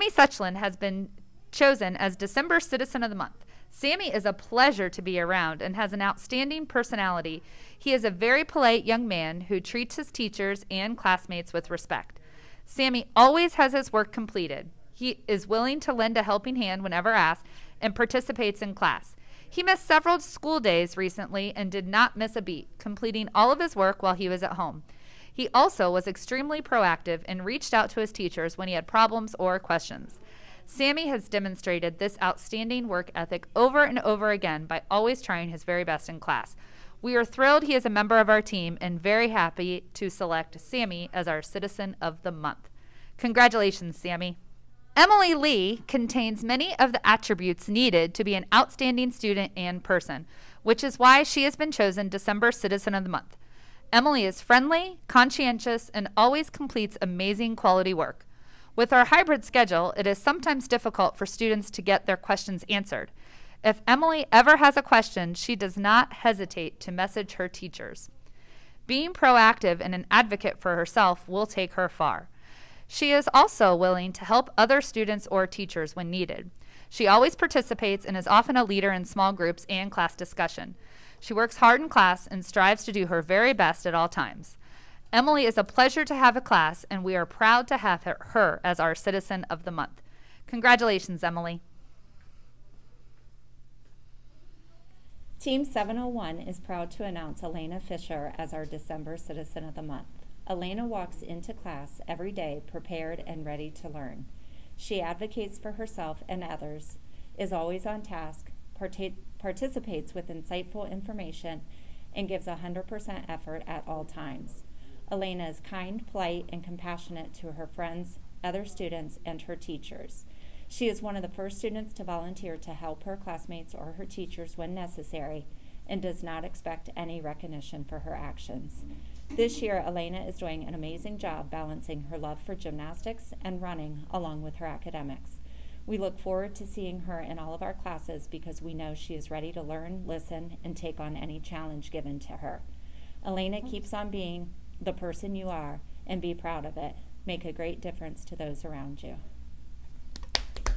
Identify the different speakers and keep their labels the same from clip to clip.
Speaker 1: Suchland has been chosen as December Citizen of the Month. Sammy is a pleasure to be around and has an outstanding personality. He is a very polite young man who treats his teachers and classmates with respect. Sammy always has his work completed. He is willing to lend a helping hand whenever asked and participates in class. He missed several school days recently and did not miss a beat, completing all of his work while he was at home. He also was extremely proactive and reached out to his teachers when he had problems or questions. Sammy has demonstrated this outstanding work ethic over and over again by always trying his very best in class. We are thrilled he is a member of our team and very happy to select Sammy as our Citizen of the Month. Congratulations, Sammy. Emily Lee contains many of the attributes needed to be an outstanding student and person, which is why she has been chosen December Citizen of the Month. Emily is friendly, conscientious, and always completes amazing quality work. With our hybrid schedule, it is sometimes difficult for students to get their questions answered. If Emily ever has a question, she does not hesitate to message her teachers. Being proactive and an advocate for herself will take her far. She is also willing to help other students or teachers when needed. She always participates and is often a leader in small groups and class discussion. She works hard in class and strives to do her very best at all times. Emily is a pleasure to have a class, and we are proud to have her, as our Citizen of the Month. Congratulations, Emily.
Speaker 2: Team 701 is proud to announce Elena Fisher as our December Citizen of the Month. Elena walks into class every day prepared and ready to learn. She advocates for herself and others, is always on task, parta- participates with insightful information, and gives 100% effort at all times. Elena is kind, polite, and compassionate to her friends, other students, and her teachers. She is one of the first students to volunteer to help her classmates or her teachers when necessary and does not expect any recognition for her actions. This year, Elena is doing an amazing job balancing her love for gymnastics and running along with her academics. We look forward to seeing her in all of our classes because we know she is ready to learn, listen, and take on any challenge given to her. Elena keeps on being the person you are and be proud of it. Make a great difference to those around you.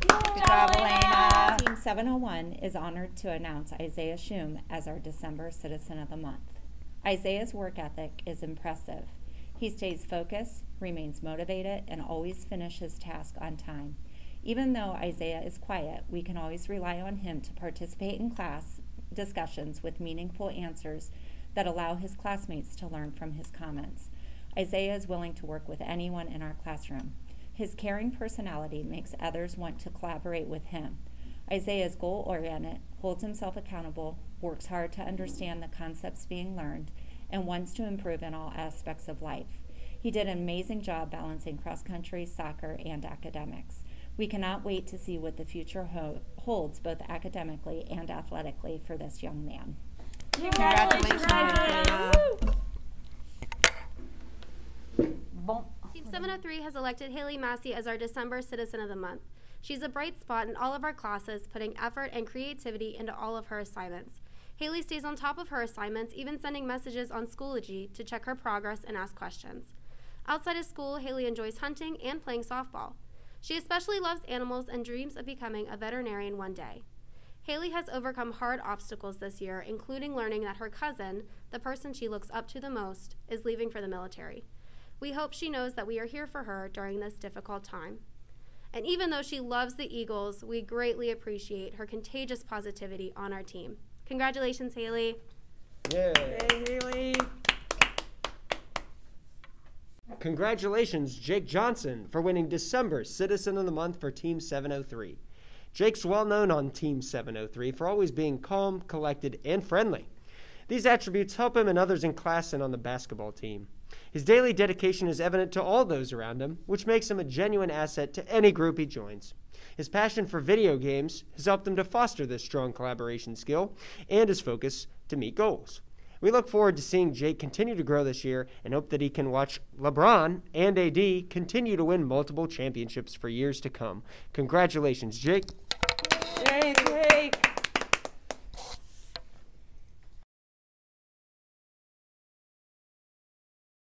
Speaker 1: Good job, Elena.
Speaker 2: Team 701 is honored to announce Isaiah Schum as our December Citizen of the Month. Isaiah's work ethic is impressive. He stays focused, remains motivated, and always finishes tasks on time. Even though Isaiah is quiet, we can always rely on him to participate in class discussions with meaningful answers that allow his classmates to learn from his comments. Isaiah is willing to work with anyone in our classroom. His caring personality makes others want to collaborate with him. Isaiah is goal oriented, holds himself accountable, works hard to understand the concepts being learned, and wants to improve in all aspects of life. He did an amazing job balancing cross country, soccer, and academics. We cannot wait to see what the future ho- holds both academically and athletically for this young man.
Speaker 1: Congratulations, Isaiah. Bon.
Speaker 3: Team 703 has elected Haley Massey as our December Citizen of the Month. She's a bright spot in all of our classes, putting effort and creativity into all of her assignments. Haley stays on top of her assignments, even sending messages on Schoology to check her progress and ask questions. Outside of school, Haley enjoys hunting and playing softball. She especially loves animals and dreams of becoming a veterinarian one day. Haley has overcome hard obstacles this year, including learning that her cousin, the person she looks up to the most, is leaving for the military. We hope she knows that we are here for her during this difficult time. And even though she loves the Eagles, we greatly appreciate her contagious positivity on our team. Congratulations, Haley.
Speaker 4: Yeah.
Speaker 5: Hey, Haley.
Speaker 4: Congratulations, Jake Johnson, for winning December Citizen of the Month for Team 703. Jake's well known on Team 703 for always being calm, collected, and friendly. These attributes help him and others in class and on the basketball team. His daily dedication is evident to all those around him, which makes him a genuine asset to any group he joins. His passion for video games has helped him to foster this strong collaboration skill and his focus to meet goals. We look forward to seeing Jake continue to grow this year and hope that he can watch LeBron and AD continue to win multiple championships for years to come. Congratulations, Jake.
Speaker 5: Yay, Jake.